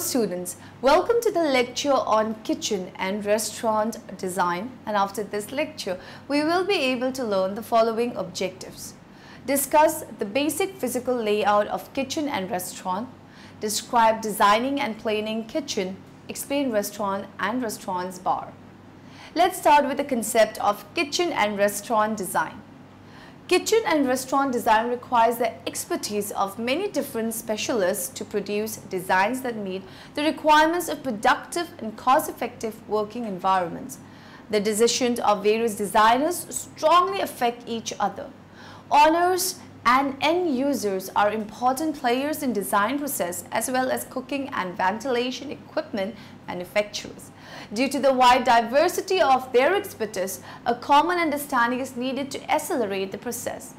Students, welcome to the lecture on kitchen and restaurant design and after this lecture we will be able to learn the following objectives. Discuss the basic physical layout of kitchen and restaurant, describe designing and planning kitchen, explain restaurant and restaurant's bar. Let's start with the concept of kitchen and restaurant design. Kitchen and restaurant design requires the expertise of many different specialists to produce designs that meet the requirements of productive and cost-effective working environments. The decisions of various designers strongly affect each other. Owners and end users are important players in design process as well as cooking and ventilation equipment manufacturers. Due to the wide diversity of their expertise, a common understanding is needed to accelerate the process.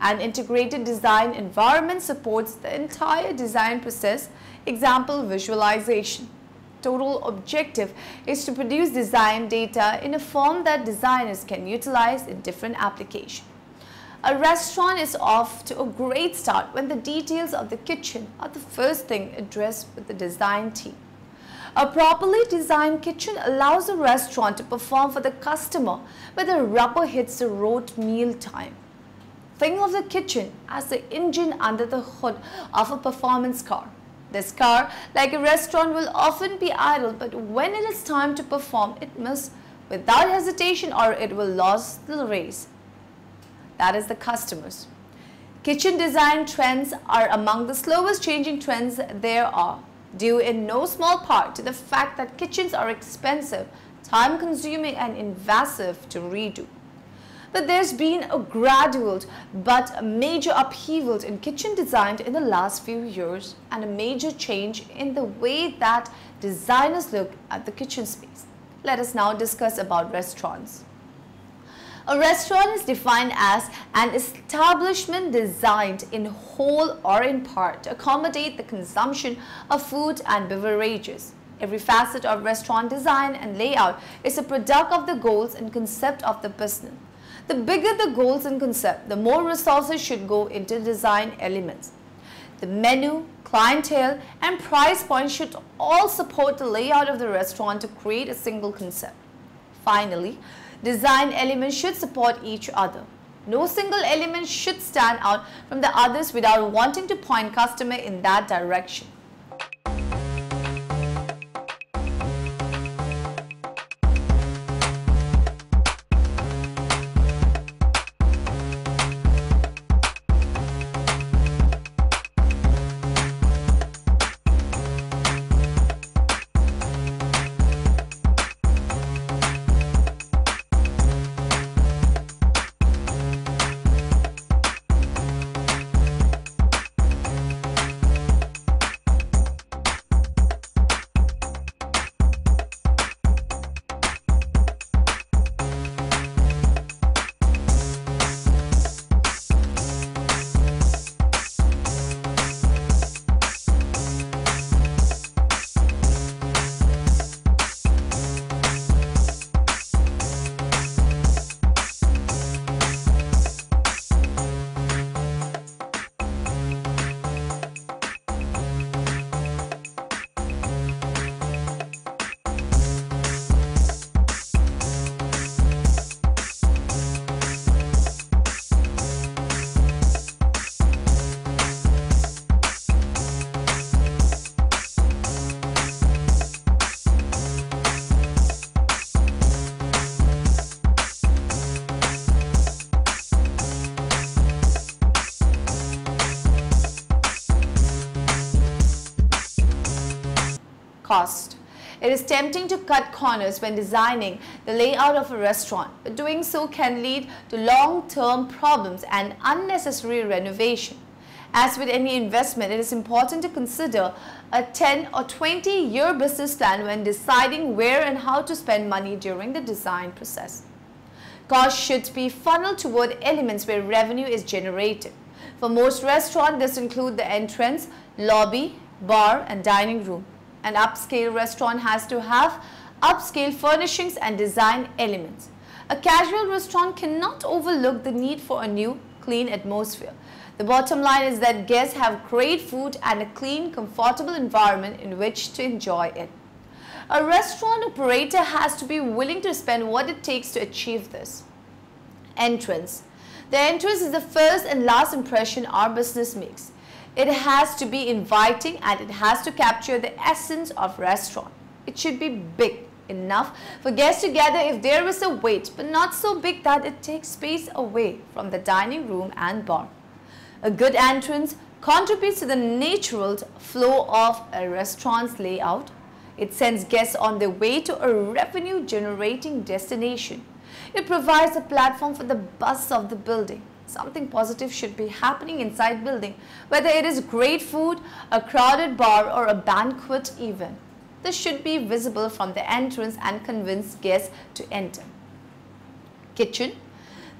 An integrated design environment supports the entire design process, example visualization. Total objective is to produce design data in a form that designers can utilize in different applications. A restaurant is off to a great start when the details of the kitchen are the first thing addressed with the design team. A properly designed kitchen allows a restaurant to perform for the customer when the rubber hits the road meal time. Think of the kitchen as the engine under the hood of a performance car. This car, like a restaurant, will often be idle, but when it is time to perform, it must without hesitation or it will lose the race that is the customers. Kitchen design trends are among the slowest changing trends there are, due in no small part to the fact that kitchens are expensive, time consuming and invasive to redo. But there's been a gradual but major upheaval in kitchen design in the last few years and a major change in the way that designers look at the kitchen space. Let us now discuss about restaurants. A restaurant is defined as an establishment designed in whole or in part to accommodate the consumption of food and beverages. Every facet of restaurant design and layout is a product of the goals and concept of the business. The bigger the goals and concept, the more resources should go into design elements. The menu, clientele, and price point should all support the layout of the restaurant to create a single concept. Finally, design elements should support each other. No single element should stand out from the others without wanting to point customer in that direction. Cost. It is tempting to cut corners when designing the layout of a restaurant, but doing so can lead to long-term problems and unnecessary renovation. As with any investment, it is important to consider a 10 or 20 year business plan when deciding where and how to spend money during the design process. Cost should be funneled toward elements where revenue is generated. For most restaurants, this includes the entrance, lobby, bar and dining room. An upscale restaurant has to have upscale furnishings and design elements. A casual restaurant cannot overlook the need for a new, clean atmosphere. The bottom line is that guests have great food and a clean, comfortable environment in which to enjoy it. A restaurant operator has to be willing to spend what it takes to achieve this. Entrance. The entrance is the first and last impression our business makes. It has to be inviting and it has to capture the essence of restaurant. It should be big enough for guests to gather if there is a wait, but not so big that it takes space away from the dining room and bar. A good entrance contributes to the natural flow of a restaurant's layout. It sends guests on their way to a revenue generating destination. It provides a platform for the buzz of the building. Something positive should be happening inside building, whether it is great food, a crowded bar or a banquet event. This should be visible from the entrance and convince guests to enter. Kitchen.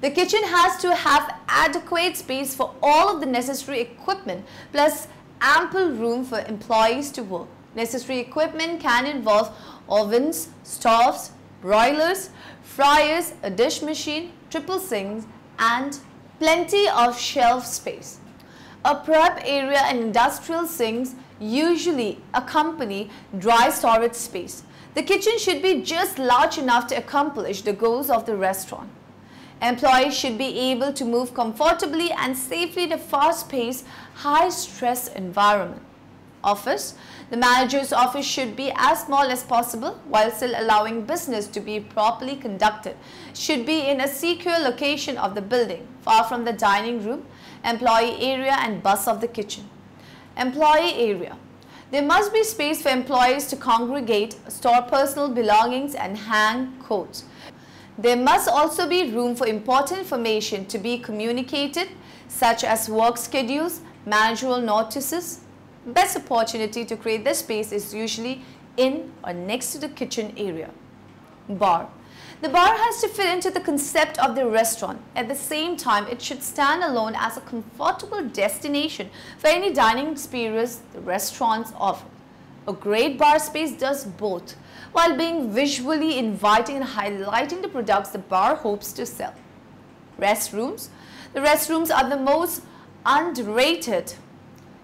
The kitchen has to have adequate space for all of the necessary equipment plus ample room for employees to work. Necessary equipment can involve ovens, stoves, broilers, fryers, a dish machine, triple sinks and plenty of shelf space. A prep area and industrial sinks usually accompany dry storage space. The kitchen should be just large enough to accomplish the goals of the restaurant. Employees should be able to move comfortably and safely in a fast-paced, high-stress environment. Office the manager's office should be as small as possible while still allowing business to be properly conducted. Should be in a secure location of the building, far from the dining room, employee area and bus of the kitchen. Employee area. There must be space for employees to congregate, store personal belongings and hang coats. There must also be room for important information to be communicated such as work schedules, managerial notices, best opportunity to create this space is usually in or next to the kitchen area. Bar. The bar has to fit into the concept of the restaurant. At the same time, it should stand alone as a comfortable destination for any dining experience the restaurants offer. A great bar space does both, while being visually inviting and highlighting the products the bar hopes to sell. Restrooms. The restrooms are the most underrated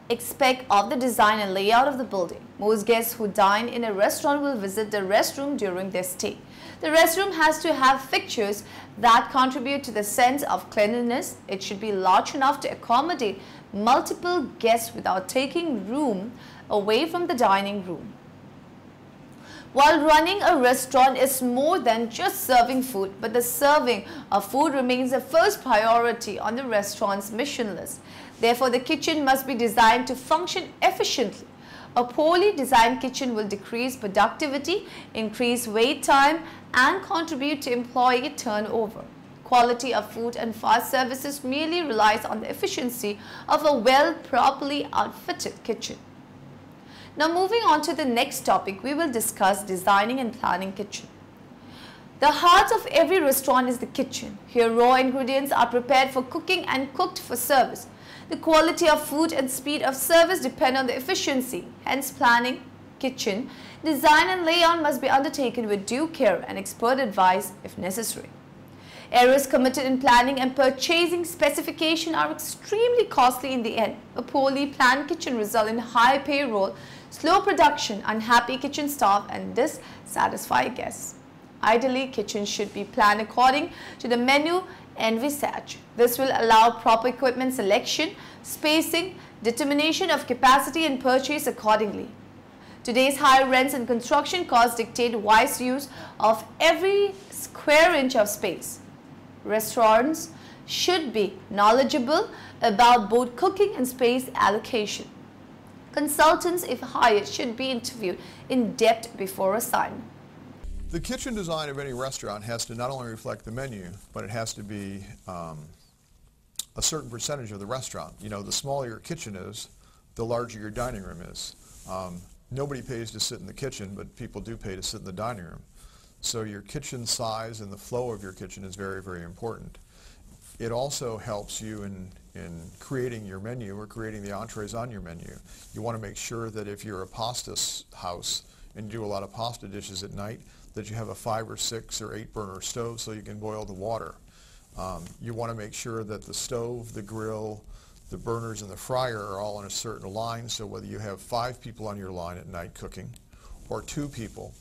expect of the design and layout of the building. Most guests who dine in a restaurant will visit the restroom during their stay. The restroom has to have fixtures that contribute to the sense of cleanliness. It should be large enough to accommodate multiple guests without taking room away from the dining room. While running a restaurant is more than just serving food, but the serving of food remains the first priority on the restaurant's mission list. Therefore, the kitchen must be designed to function efficiently. A poorly designed kitchen will decrease productivity, increase wait time and contribute to employee turnover. Quality of food and fast services merely relies on the efficiency of a well properly outfitted kitchen. Now moving on to the next topic, we will discuss designing and planning kitchen. The heart of every restaurant is the kitchen. Here raw ingredients are prepared for cooking and cooked for service. The quality of food and speed of service depend on the efficiency, hence planning, kitchen, design and layout must be undertaken with due care and expert advice if necessary. Errors committed in planning and purchasing specification are extremely costly in the end. A poorly planned kitchen result in high payroll, slow production, unhappy kitchen staff and dissatisfied guests. Ideally, kitchens should be planned according to the menu envisaged. This will allow proper equipment selection, spacing, determination of capacity and purchase accordingly. Today's high rents and construction costs dictate wise use of every square inch of space restaurants should be knowledgeable about both cooking and space allocation. Consultants, if hired, should be interviewed in depth before assignment. The kitchen design of any restaurant has to not only reflect the menu, but it has to be um, a certain percentage of the restaurant. You know, the smaller your kitchen is, the larger your dining room is. Um, nobody pays to sit in the kitchen, but people do pay to sit in the dining room. So your kitchen size and the flow of your kitchen is very, very important. It also helps you in, in creating your menu or creating the entrees on your menu. You want to make sure that if you're a pasta house and do a lot of pasta dishes at night, that you have a five or six or eight burner stove so you can boil the water. Um, you want to make sure that the stove, the grill, The burners and the fryer are all on a certain line, so whether you have five people on your line at night cooking or two people,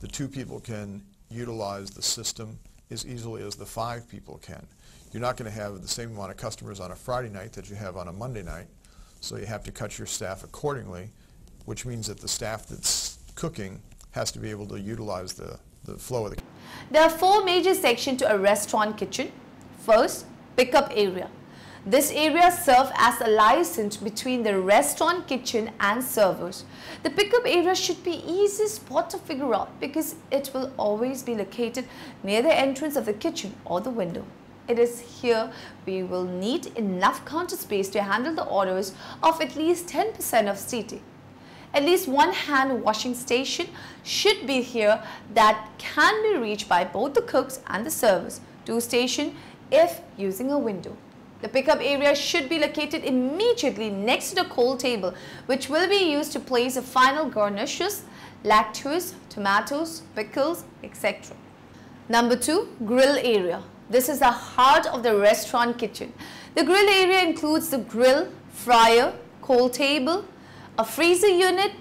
the two people can utilize the system as easily as the five people can. You're not going to have the same amount of customers on a Friday night that you have on a Monday night, so you have to cut your staff accordingly, which means that the staff that's cooking has to be able to utilize the, the flow of the There are four major sections to a restaurant kitchen. First, pickup area. This area serves as a license between the restaurant kitchen and servers. The pickup area should be easy spot to figure out because it will always be located near the entrance of the kitchen or the window. It is here we will need enough counter space to handle the orders of at least 10% of seating. At least one hand washing station should be here that can be reached by both the cooks and the servers. Two station if using a window. The pickup area should be located immediately next to the cold table which will be used to place the final garnishes, lactose, tomatoes, pickles, etc. Number 2. Grill area. This is the heart of the restaurant kitchen. The grill area includes the grill, fryer, cold table, a freezer unit,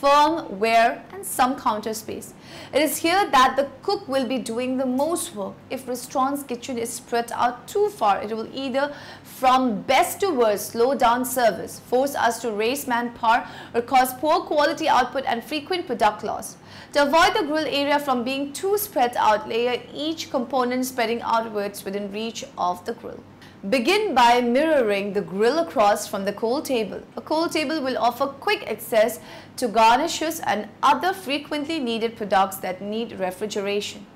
firmware and some counter space. It is here that the cook will be doing the most work. If restaurant's kitchen is spread out too far, it will either from best to worst slow down service, force us to raise manpower or cause poor quality output and frequent product loss. To avoid the grill area from being too spread out, layer each component spreading outwards within reach of the grill. Begin by mirroring the grill across from the cold table. A cold table will offer quick access to garnishes and other frequently needed products that need refrigeration.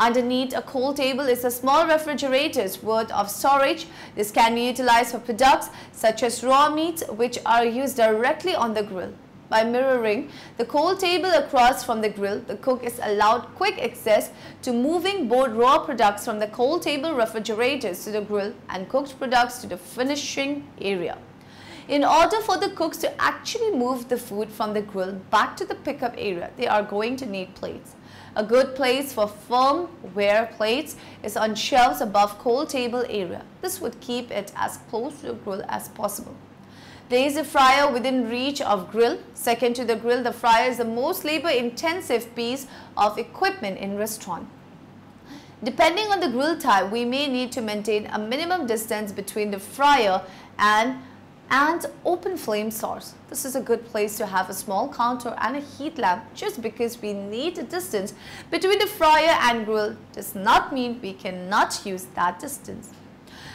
Underneath a cold table is a small refrigerator's worth of storage. This can be utilized for products such as raw meats which are used directly on the grill. By mirroring the cold table across from the grill, the cook is allowed quick access to moving both raw products from the cold table refrigerators to the grill and cooked products to the finishing area. In order for the cooks to actually move the food from the grill back to the pickup area, they are going to need plates. A good place for firmware plates is on shelves above cold table area. This would keep it as close to the grill as possible. Is a fryer within reach of grill. Second to the grill, the fryer is the most labor intensive piece of equipment in restaurant. Depending on the grill type, we may need to maintain a minimum distance between the fryer and and open flame source. This is a good place to have a small counter and a heat lamp just because we need a distance between the fryer and grill does not mean we cannot use that distance.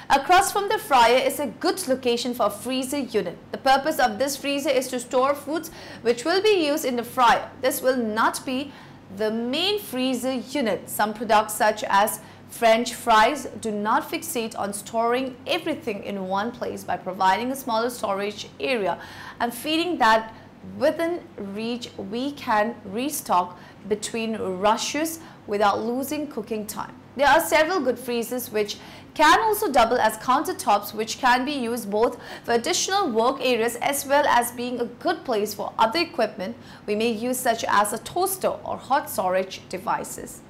Across from the fryer is a good location for a freezer unit. The purpose of this freezer is to store foods which will be used in the fryer. This will not be the main freezer unit. Some products such as French fries do not fixate on storing everything in one place by providing a smaller storage area and feeding that within reach we can restock between rushes without losing cooking time. There are several good freezers which can also double as countertops which can be used both for additional work areas as well as being a good place for other equipment we may use such as a toaster or hot storage devices.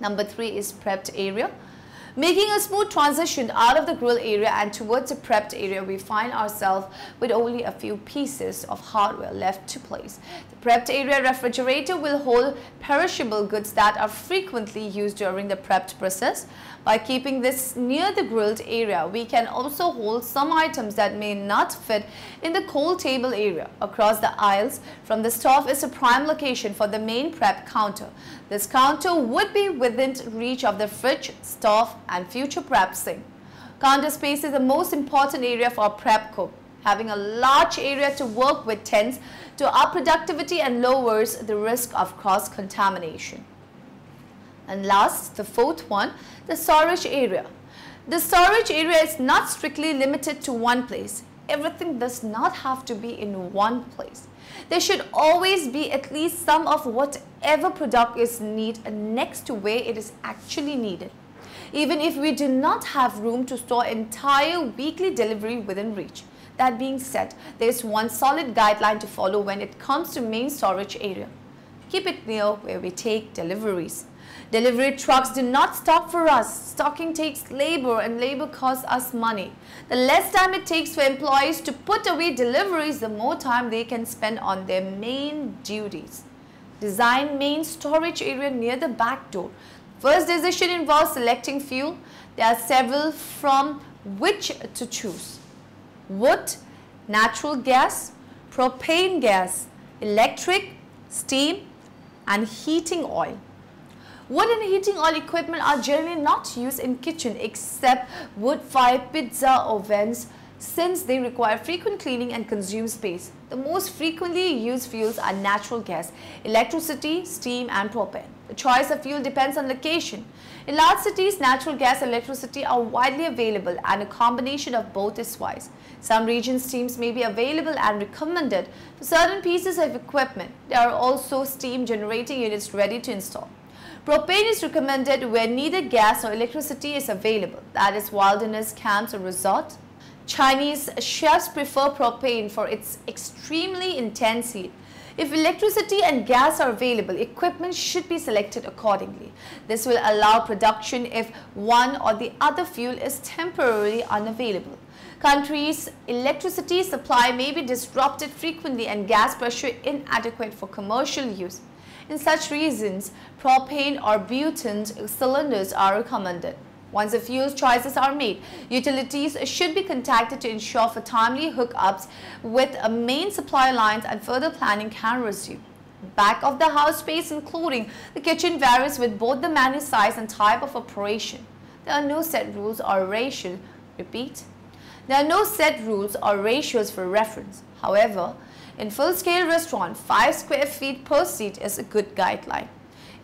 Number three is prepped area. Making a smooth transition out of the grill area and towards the prepped area, we find ourselves with only a few pieces of hardware left to place. The prepped area refrigerator will hold perishable goods that are frequently used during the prepped process. By keeping this near the grilled area, we can also hold some items that may not fit in the cold table area. Across the aisles from the stove is a prime location for the main prep counter. This counter would be within reach of the fridge, stove and future prep sink. Counter space is the most important area for a prep cook. Having a large area to work with tends to up productivity and lowers the risk of cross-contamination. And last, the fourth one, the storage area. The storage area is not strictly limited to one place. Everything does not have to be in one place. There should always be at least some of whatever product is needed next to where it is actually needed. Even if we do not have room to store entire weekly delivery within reach. That being said, there is one solid guideline to follow when it comes to main storage area. Keep it near where we take deliveries. Delivery trucks do not stop for us. Stocking takes labor and labor costs us money. The less time it takes for employees to put away deliveries, the more time they can spend on their main duties. Design main storage area near the back door. First decision involves selecting fuel. There are several from which to choose. Wood, natural gas, propane gas, electric, steam and heating oil. Wood and heating oil equipment are generally not used in kitchen except wood-fired pizza ovens since they require frequent cleaning and consume space. The most frequently used fuels are natural gas, electricity, steam and propane. The choice of fuel depends on location. In large cities, natural gas and electricity are widely available and a combination of both is wise. Some regions steams may be available and recommended for certain pieces of equipment. There are also steam generating units ready to install. Propane is recommended where neither gas or electricity is available, that is wilderness camps or resorts. Chinese chefs prefer propane for its extremely intense heat. If electricity and gas are available, equipment should be selected accordingly. This will allow production if one or the other fuel is temporarily unavailable. Countries' electricity supply may be disrupted frequently and gas pressure inadequate for commercial use. In such reasons, propane or butane cylinders are recommended. Once the fuel choices are made, utilities should be contacted to ensure for timely hookups with main supply lines and further planning can resume. Back of the house space including the kitchen varies with both the menu size and type of operation. There are no set rules or ratio. Repeat. There are no set rules or ratios for reference. However, in full-scale restaurant, 5 square feet per seat is a good guideline.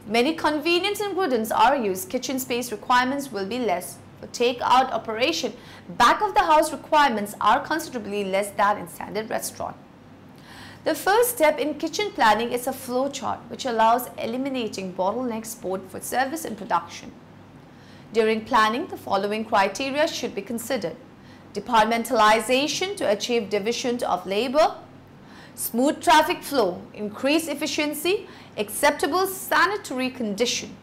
Many convenience ingredients are used, kitchen space requirements will be less. For take-out operation, back-of-the-house requirements are considerably less than in standard restaurant. The first step in kitchen planning is a flow chart which allows eliminating bottlenecks both for service and production. During planning, the following criteria should be considered. Departmentalization to achieve division of labor, smooth traffic flow, increased efficiency, acceptable sanitary condition.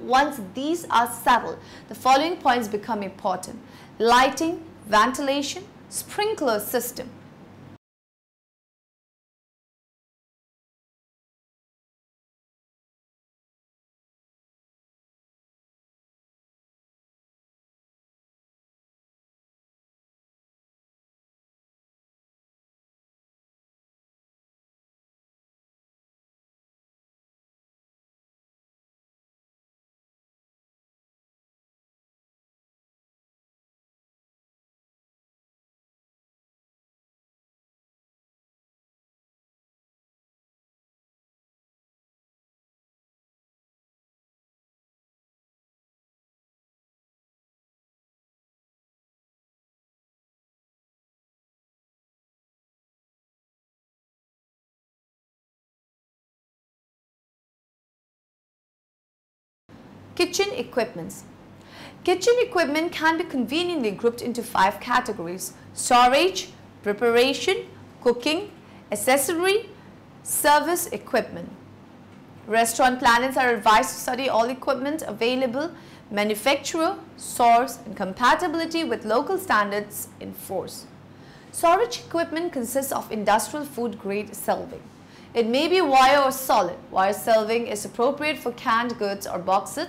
Once these are settled, the following points become important. Lighting, ventilation, sprinkler system. Kitchen equipments. Kitchen equipment can be conveniently grouped into five categories. Storage, preparation, cooking, accessory, service equipment. Restaurant planners are advised to study all equipment available, manufacturer, source and compatibility with local standards in force. Storage equipment consists of industrial food grade shelving. It may be wire or solid. Wire shelving is appropriate for canned goods or boxes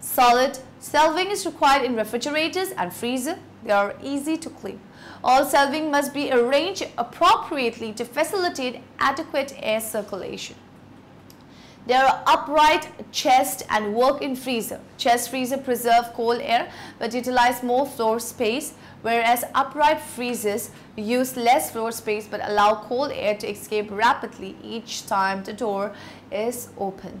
Solid shelving is required in refrigerators and freezer. They are easy to clean. All shelving must be arranged appropriately to facilitate adequate air circulation. There are upright chest and walk-in freezer. Chest freezer preserve cold air but utilize more floor space whereas upright freezers use less floor space but allow cold air to escape rapidly each time the door is open.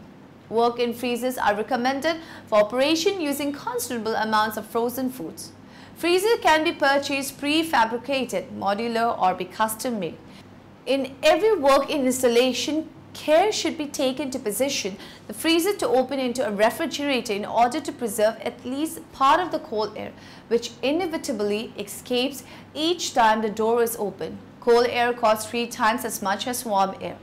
Walk-in freezers are recommended for operation using considerable amounts of frozen foods. Freezer can be purchased prefabricated, modular or be custom made. In every walk-in installation, care should be taken to position the freezer to open into a refrigerator in order to preserve at least part of the cold air, which inevitably escapes each time the door is open. Cold air costs three times as much as warm air.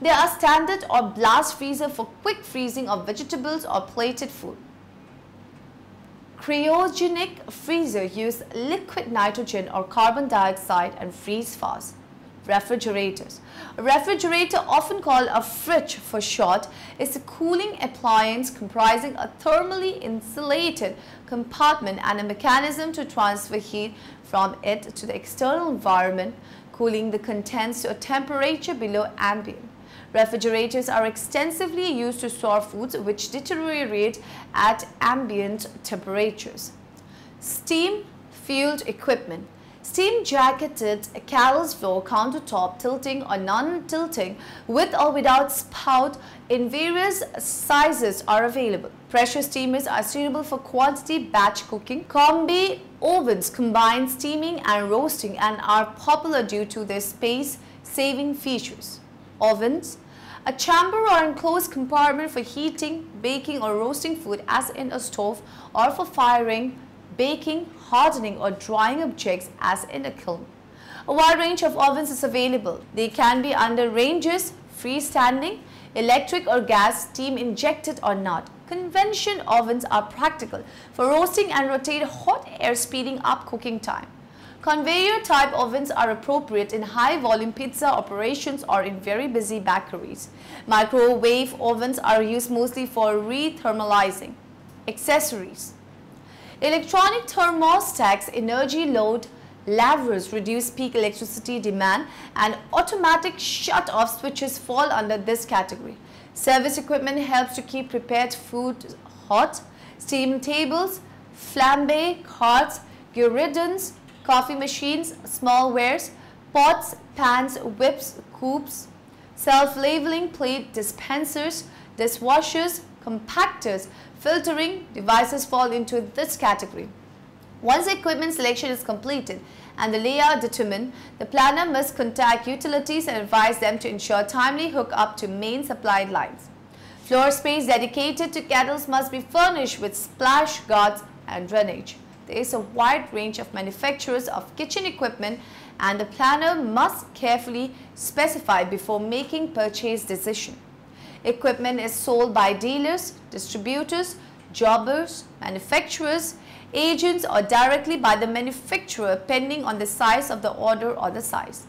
They are standard or blast freezer for quick freezing of vegetables or plated food. Cryogenic freezer use liquid nitrogen or carbon dioxide and freeze fast. Refrigerators. A refrigerator, often called a fridge for short, is a cooling appliance comprising a thermally insulated compartment and a mechanism to transfer heat from it to the external environment, cooling the contents to a temperature below ambient. Refrigerators are extensively used to store foods which deteriorate at ambient temperatures. Steam fueled equipment. Steam jacketed carrel's floor countertop tilting or non-tilting with or without spout in various sizes are available. Pressure steamers are suitable for quantity batch cooking. Combi ovens combine steaming and roasting and are popular due to their space saving features. Ovens a chamber or enclosed compartment for heating, baking or roasting food as in a stove or for firing, baking, hardening or drying objects as in a kiln. A wide range of ovens is available. They can be under ranges, freestanding, electric or gas, steam injected or not. Convection ovens are practical for roasting and rotate hot air speeding up cooking time. Conveyor type ovens are appropriate in high volume pizza operations or in very busy bakeries. Microwave ovens are used mostly for re-thermalizing. Accessories Electronic thermostats, energy load, lavers reduce peak electricity demand and automatic shut-off switches fall under this category. Service equipment helps to keep prepared food hot. Steam tables, flambe carts, gueridons, coffee machines, small wares, pots, pans, whips, coops, self-leveling plate dispensers, dishwashers, compactors, filtering devices fall into this category. Once equipment selection is completed and the layout determined, the planner must contact utilities and advise them to ensure timely hookup to main supply lines. Floor space dedicated to kettles must be furnished with splash guards and drainage. There is a wide range of manufacturers of kitchen equipment and the planner must carefully specify before making purchase decision. Equipment is sold by dealers, distributors, jobbers, manufacturers, agents or directly by the manufacturer pending on the size of the order or the size.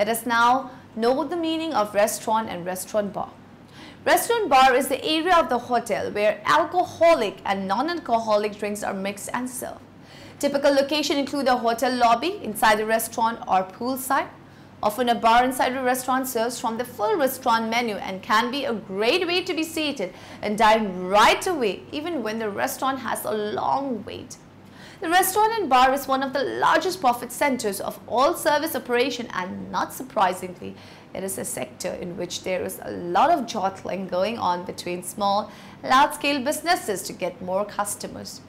Let us now know the meaning of restaurant and restaurant bar. Restaurant bar is the area of the hotel where alcoholic and non-alcoholic drinks are mixed and served. Typical location include a hotel lobby, inside the restaurant or poolside. Often a bar inside a restaurant serves from the full restaurant menu and can be a great way to be seated and dine right away even when the restaurant has a long wait. The restaurant and bar is one of the largest profit centers of all service operation and not surprisingly, it is a sector in which there is a lot of jostling going on between small, large-scale businesses to get more customers.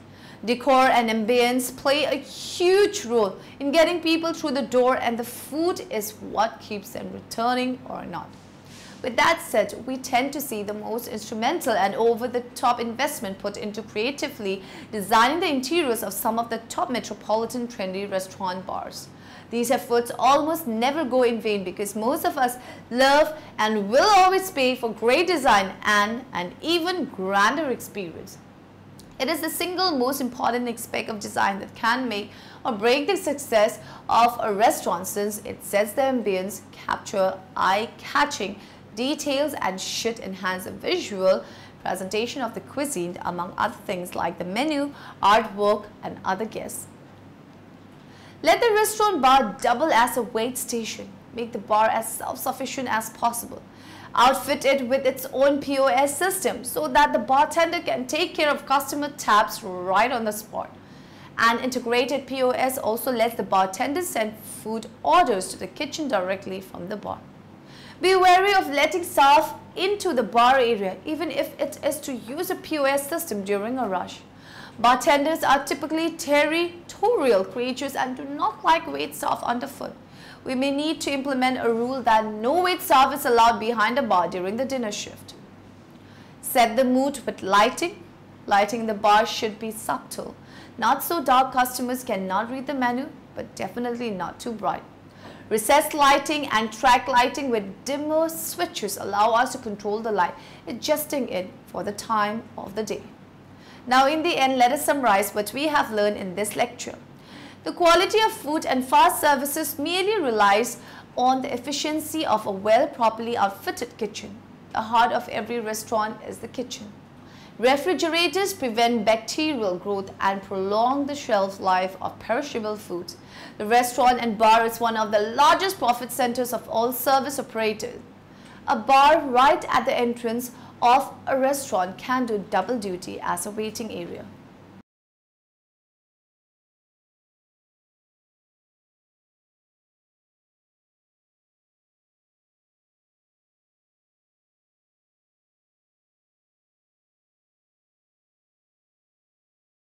Decor and ambience play a huge role in getting people through the door and the food is what keeps them returning or not. With that said, we tend to see the most instrumental and over-the-top investment put into creatively designing the interiors of some of the top metropolitan trendy restaurant bars. These efforts almost never go in vain because most of us love and will always pay for great design and an even grander experience. It is the single most important aspect of design that can make or break the success of a restaurant since it sets the ambience, capture eye-catching details and should enhance the visual presentation of the cuisine among other things like the menu, artwork and other guests. Let the restaurant bar double as a wait station. Make the bar as self-sufficient as possible outfit it with its own POS system so that the bartender can take care of customer taps right on the spot. An integrated POS also lets the bartender send food orders to the kitchen directly from the bar. Be wary of letting staff into the bar area even if it is to use a POS system during a rush. Bartenders are typically territorial creatures and do not like wait staff underfoot we may need to implement a rule that no wait staff is allowed behind a bar during the dinner shift. Set the mood with lighting. Lighting in the bar should be subtle. Not so dark customers cannot read the menu, but definitely not too bright. Recessed lighting and track lighting with dimmer switches allow us to control the light, adjusting it for the time of the day. Now in the end, let us summarize what we have learned in this lecture. The quality of food and fast services merely relies on the efficiency of a well properly outfitted kitchen. The heart of every restaurant is the kitchen. Refrigerators prevent bacterial growth and prolong the shelf life of perishable foods. The restaurant and bar is one of the largest profit centers of all service operators. A bar right at the entrance of a restaurant can do double duty as a waiting area.